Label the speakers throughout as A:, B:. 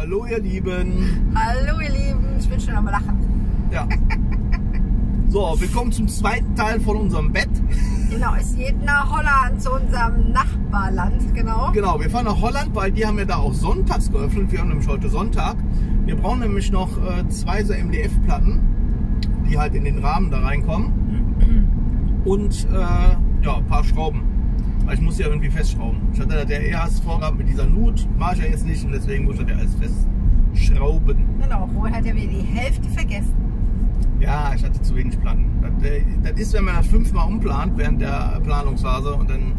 A: Hallo ihr Lieben.
B: Hallo ihr Lieben, ich bin schon am Lachen.
A: Ja. So, willkommen zum zweiten Teil von unserem Bett.
B: Genau, es geht nach Holland zu unserem Nachbarland, genau.
A: Genau, wir fahren nach Holland, weil die haben ja da auch sonntags geöffnet. Wir haben nämlich heute Sonntag. Wir brauchen nämlich noch äh, zwei so MDF-Platten, die halt in den Rahmen da reinkommen. Und äh, ja, ein paar Schrauben. Weil ich muss ja irgendwie festschrauben. Ich hatte da ja erst Vorgaben mit dieser Nut, mache ich ja jetzt nicht und deswegen muss ich das ja alles festschrauben.
B: Genau, Robert hat ja wieder die Hälfte vergessen.
A: Ja, ich hatte zu wenig Platten. Das, äh, das ist, wenn man das fünfmal umplant während der Planungsphase und dann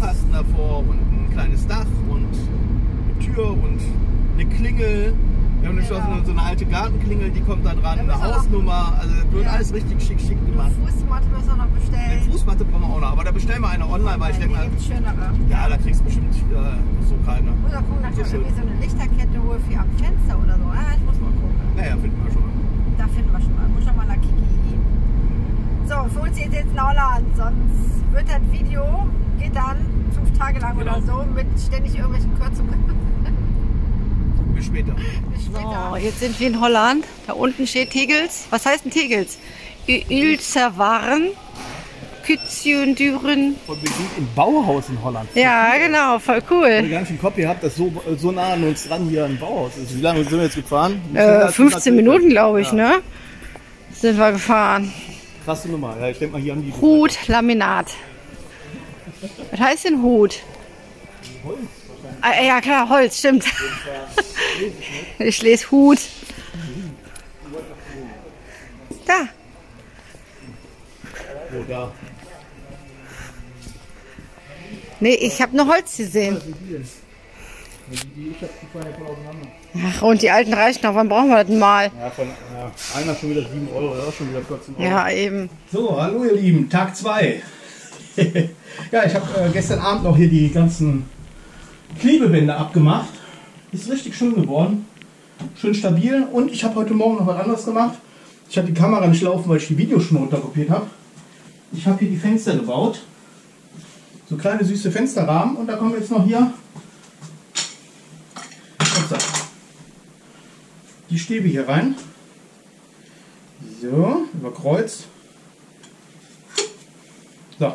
A: Blumenkasten davor und ein kleines Dach und eine Tür und eine Klingel. Wir haben
B: Genau.
A: so eine, so eine alte Gartenklingel, die kommt da dran,
B: Da
A: eine Hausnummer. Also wird
B: Ja.
A: alles richtig schick, schick
B: Eine
A: gemacht.
B: Fußmatte müssen wir noch
A: Eine
B: bestellen.
A: Fußmatte brauchen wir auch noch, aber da bestellen wir eine online, weil ich denke mal, ja, da kriegst du bestimmt äh, so keine.
B: Muss mal gucken, dass
A: So
B: ich irgendwie so eine Lichterkette hole für am Fenster oder so. Ja, ich muss mal gucken.
A: Naja, finden wir schon.
B: Da finden wir schon mal. Muss schon mal nach Kiki gehen. So, für uns geht's jetzt nach Holland. Sonst wird das Video, geht dann fünf Tage lang
A: Genau.
B: oder so mit ständig irgendwelchen Kürzungen.
A: Bis später.
B: Bis
C: So,
B: später.
C: jetzt sind wir in Holland. Da unten steht Tegels. Was heißt denn Tegels? Ilserwarren, Kütziundüren.
A: Und wir sind im Bauhaus in Holland.
C: Ja, genau, voll
A: Ich
C: cool.
A: habe gar nicht im Kopf gehabt, dass so, so nah an uns dran hier ein Bauhaus ist. Wie lange sind wir jetzt gefahren?
C: Äh, 15 Minuten, glaube ich,
A: Ja.
C: ne? Sind wir gefahren.
A: Krasse Nummer. Ja, ich denke mal, hier haben die
C: Hut, Laminat. Was heißt denn Hut? Ah, ja, klar, Holz, stimmt. Ich lese Hut. Da.
A: Oh, da.
C: Nee, ich habe nur Holz gesehen. Ach, und die alten reichen noch. Wann brauchen wir das denn mal?
A: Ja, von ja, einer schon wieder 7 Euro, ja, schon wieder 14 Euro.
C: Ja, eben.
A: So, hallo ihr Lieben, Tag 2. ja, ich habe äh, gestern Abend noch hier die ganzen Klebebänder abgemacht. Ist richtig schön geworden. Schön stabil. Und ich habe heute Morgen noch was anderes gemacht. Ich hatte die Kamera nicht laufen, weil ich die Videos schon runterkopiert habe. Ich habe hier die Fenster gebaut. So kleine süße Fensterrahmen. Und da kommen jetzt noch hier die Stäbe hier rein. So, überkreuzt. So.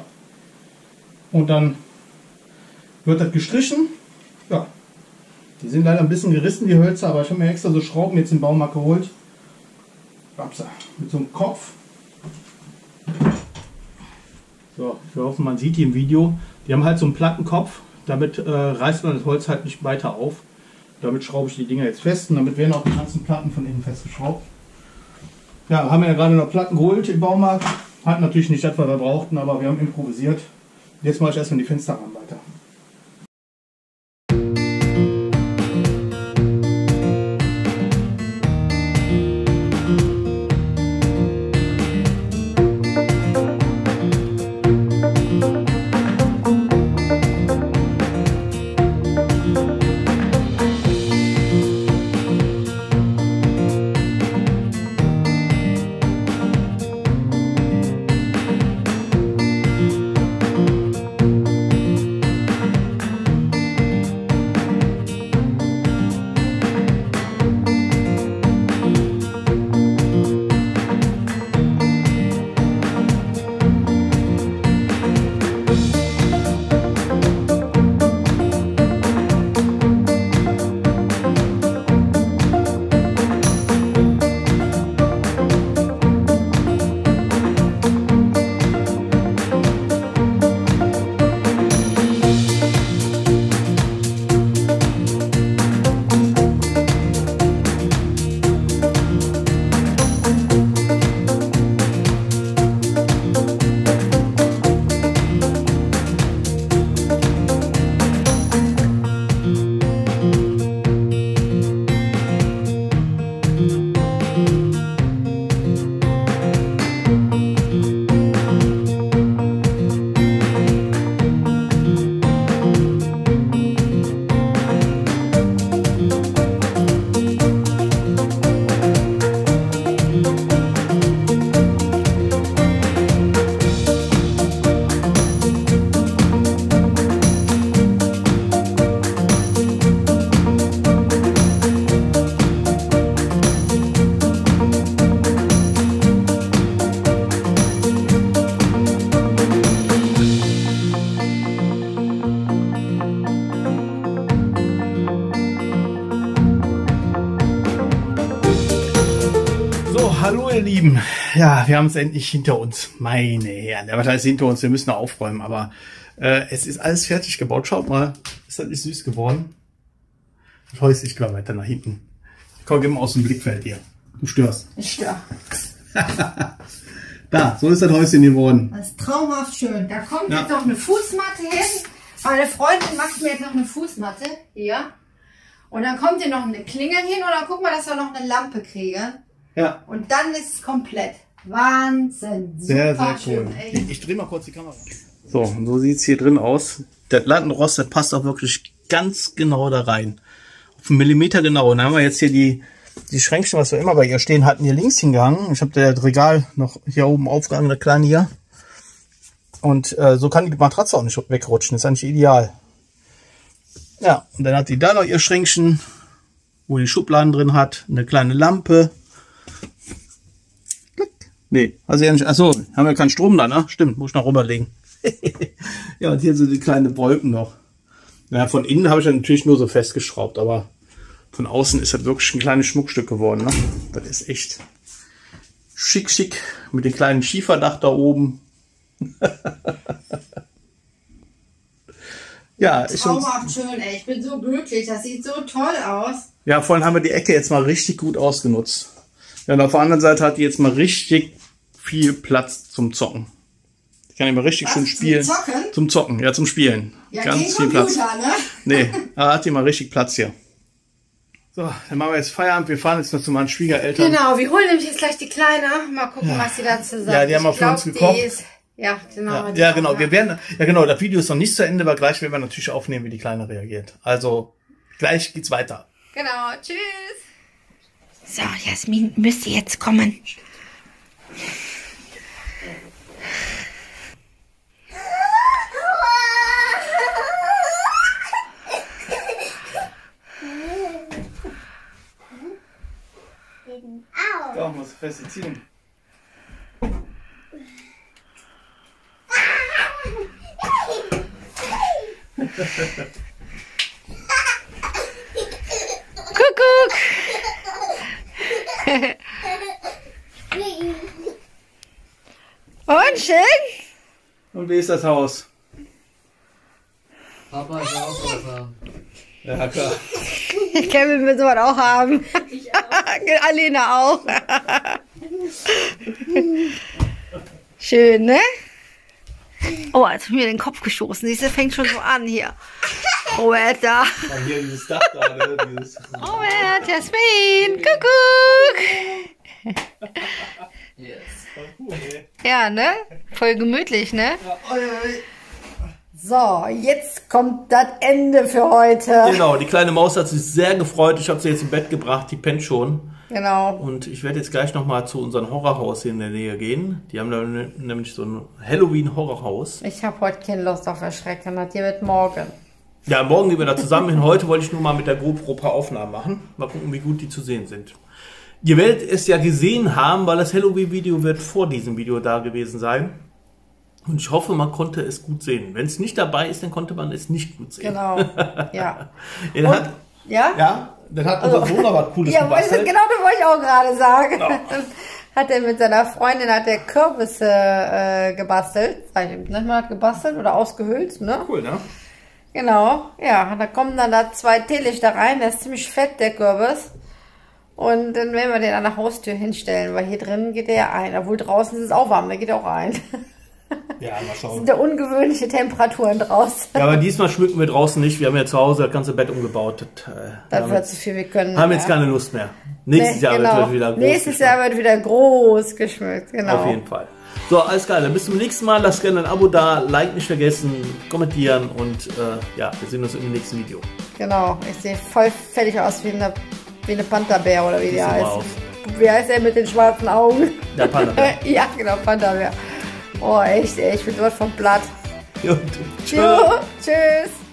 A: Und dann wird das gestrichen. Ja. Die sind leider ein bisschen gerissen, die Hölzer, aber ich habe mir extra so Schrauben jetzt im Baumarkt geholt. Upsa. Mit so einem Kopf. So, wir hoffen, man sieht die im Video. Die haben halt so einen Plattenkopf. Damit äh, reißt man das Holz halt nicht weiter auf. Damit schraube ich die Dinger jetzt fest und damit werden auch die ganzen Platten von innen festgeschraubt. Ja, haben wir ja gerade noch Platten geholt im Baumarkt. Hat natürlich nicht das, was wir brauchten, aber wir haben improvisiert. Jetzt mache ich erstmal die Fensterrahmen weiter. Lieben. Ja, wir haben es endlich hinter uns. Meine Herren. Ja, was heißt hinter uns? Wir müssen noch aufräumen, aber äh, es ist alles fertig gebaut. Schaut mal, ist das nicht süß geworden? Das Häuschen, ich glaube weiter nach hinten. Komm, geh mal aus dem Blickfeld hier. Du störst.
B: Ich störe.
A: Da, so ist das Häuschen geworden.
B: Das ist traumhaft schön. Da kommt
A: Ja.
B: jetzt noch eine Fußmatte hin. Meine Freundin macht mir jetzt noch eine Fußmatte. Hier. Und dann kommt hier noch eine Klingel hin und dann gucken wir, dass wir noch eine Lampe kriegen.
A: Ja,
B: Und dann ist es komplett. Wahnsinn.
A: sehr,
B: Super
A: sehr cool.
B: schön. Ey.
A: Ich, ich drehe mal kurz die Kamera. So, und so sieht's hier drin aus. Das Lattenrost, das passt auch wirklich ganz genau da rein. Auf einen Millimeter genau. Und dann haben wir jetzt hier die, die Schränkchen, was wir immer bei ihr stehen hatten, hier links hingehangen. Ich habe das Regal noch hier oben aufgehangen, der kleine hier. Und äh, so kann die Matratze auch nicht wegrutschen. Das ist eigentlich ideal. Ja, und dann hat die da noch ihr Schränkchen, wo die Schubladen drin hat, eine kleine Lampe. Nee, also ja nicht. Achso, haben wir keinen Strom da, ne? Stimmt, muss ich noch rüberlegen. ja, und hier so die kleinen Wolken noch. Ja, von innen habe ich dann natürlich nur so festgeschraubt, aber von außen ist das wirklich ein kleines Schmuckstück geworden. Ne? Das ist echt schick, schick. Mit dem kleinen Schieferdach da oben. ja, ist schon,
B: Traumhaft schön, ey. Ich bin so glücklich. Das sieht so toll aus.
A: ja, vorhin haben wir die Ecke jetzt mal richtig gut ausgenutzt. Ja, und auf der anderen Seite hat die jetzt mal richtig viel Platz zum Zocken. Ich kann immer richtig
B: Was,
A: schön
B: zum
A: spielen.
B: Zocken?
A: Zum Zocken, ja, zum Spielen.
B: Ja,
A: Ganz viel Platz.
B: Computer, ne?
A: Nee, da hat die mal richtig Platz hier. So, dann machen wir jetzt Feierabend. Wir fahren jetzt noch zu meinen Schwiegereltern.
B: Genau, wir holen nämlich jetzt gleich die Kleine. Mal gucken, was sie dazu sagt.
A: Ja, die haben auch für uns
B: glaub, die
A: gekocht.
B: Ist, ja, genau.
A: Ja,
B: die
A: ja, genau. Wir werden, ja genau, das Video ist noch nicht zu Ende, aber gleich werden wir natürlich aufnehmen, wie die Kleine reagiert. Also, gleich geht's weiter.
B: Genau, tschüss.
C: So, Jasmin müsste jetzt kommen.
A: Da muss feste
C: Und schön?
A: Und wie ist das Haus?
D: Papa ist auch besser.
A: Ja, klar.
C: Kevin will sowas auch haben. Alena auch. Schön, ne? Oh, jetzt ich mir den Kopf gestoßen. Siehst du, fängt schon so an hier. Robert da.
A: Und hier dieses Dach da, ne? Dieses,
C: Robert, Jasmin, Kuckuck.
D: Yes.
A: cool.
C: Ja, ne? Voll gemütlich, ne?
B: So, jetzt kommt das Ende für heute.
A: Genau, die kleine Maus hat sich sehr gefreut. Ich habe sie jetzt im Bett gebracht, die pennt schon.
B: Genau.
A: Und ich werde jetzt gleich nochmal zu unserem Horrorhaus hier in der Nähe gehen. Die haben da nämlich so ein Halloween-Horrorhaus.
B: Ich habe heute keine Lust auf Erschrecken. Das hier wird morgen.
A: Ja, morgen gehen wir da zusammen hin. Heute wollte ich nur mal mit der GoPro ein paar Aufnahmen machen. Mal gucken, wie gut die zu sehen sind. Ihr werdet es ja gesehen haben, weil das Halloween-Video wird vor diesem Video da gewesen sein. Und ich hoffe, man konnte es gut sehen. Wenn es nicht dabei ist, dann konnte man es nicht gut sehen.
B: Genau. Ja.
A: Ja, dann hat,
B: Ja?
A: ja, dann hat unser Sohn aber was Cooles
B: Ja,
A: gebastelt.
B: genau das wollte ich auch gerade sagen.
A: Ja.
B: Hat er mit seiner Freundin hat er Kürbisse äh, gebastelt. Sag ich, nennt man das gebastelt oder ausgehöhlt, ne?
A: Cool, ne?
B: Genau, ja. Da kommen dann da zwei Teelichter rein. Der ist ziemlich fett, der Kürbis. Und dann werden wir den an der Haustür hinstellen, weil hier drin geht er ja ein. Obwohl draußen ist es auch warm, der geht auch ein.
A: Ja, mal schauen.
B: sind ja ungewöhnliche Temperaturen draußen.
A: Ja, aber diesmal schmücken wir draußen nicht. Wir haben ja zu Hause das ganze Bett umgebaut. Das, äh,
B: Das wird zu viel, wir können.
A: haben jetzt
B: ja.
A: keine Lust mehr. Nächstes
B: Nee,
A: Jahr
B: genau.
A: wird wieder groß.
B: Nächstes Jahr wird wieder groß geschmückt, genau.
A: Auf jeden Fall. So, alles klar. Dann bis zum nächsten Mal. Lasst gerne ein Abo da, Like nicht vergessen, kommentieren und äh, ja, wir sehen uns im nächsten Video.
B: Genau, ich sehe voll fertig aus wie eine, wie eine Pantherbär oder wie der heißt. Wie heißt er mit den schwarzen Augen?
A: Der Panda.
B: ja, genau, Pantherbär. Oh, echt, ey, ich bin dort vom Blatt.
A: Gut. Tschö.
B: Jo, tschüss.